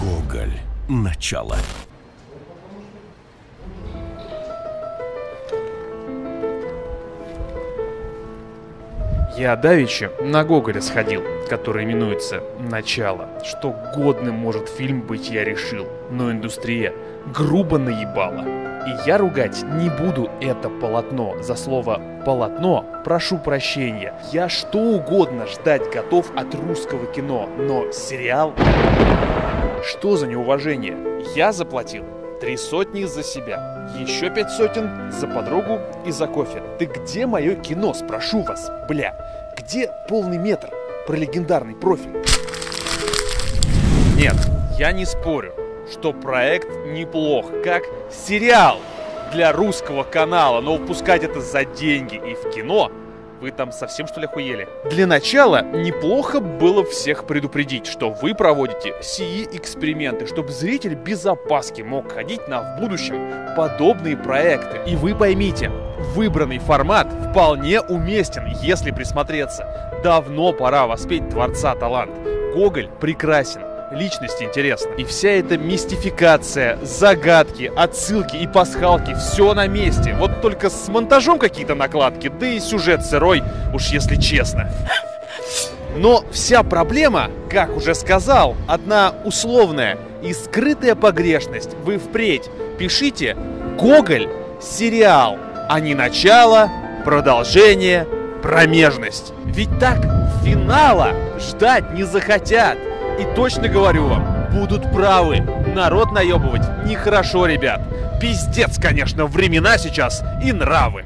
Гоголь. Начало. Я давеча на Гоголя сходил, который именуется «Начало». Что годным может фильм быть, я решил. Но индустрия грубо наебала. И я ругать не буду это полотно. За слово «полотно» прошу прощения. Я что угодно ждать готов от русского кино, но сериал... Что за неуважение? Я заплатил три сотни за себя, еще пять сотен за подругу и за кофе. Ты где мое кино, спрошу вас, бля? Где полный метр про легендарный профиль? Нет, я не спорю, что проект неплох, как сериал для русского канала, но выпускать это за деньги и в кино – вы там совсем что ли охуели? Для начала неплохо было всех предупредить, что вы проводите сии эксперименты, чтобы зритель без опаски мог ходить на в будущем подобные проекты. И вы поймите, выбранный формат вполне уместен, если присмотреться. Давно пора воспеть Творца талант. Гоголь прекрасен личность интересна. И вся эта мистификация, загадки, отсылки и пасхалки, все на месте. Вот только с монтажом какие-то накладки, да и сюжет сырой, уж если честно. Но вся проблема, как уже сказал, одна условная и скрытая погрешность. Вы впредь пишите «Гоголь» сериал, а не начало, продолжение, промежность. Ведь так финала ждать не захотят. И точно говорю вам, будут правы. Народ наебывать нехорошо, ребят. Пиздец, конечно, времена сейчас и нравы.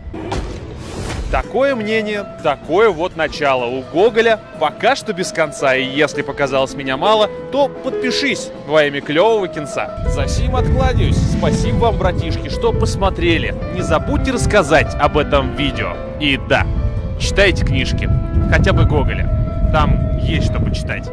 Такое мнение, такое вот начало у Гоголя, пока что без конца, и если показалось меня мало, то подпишись во имя клевого кинца. За сим откланяюсь, спасибо вам, братишки, что посмотрели. Не забудьте рассказать об этом видео. И да, читайте книжки, хотя бы Гоголя, там есть что почитать.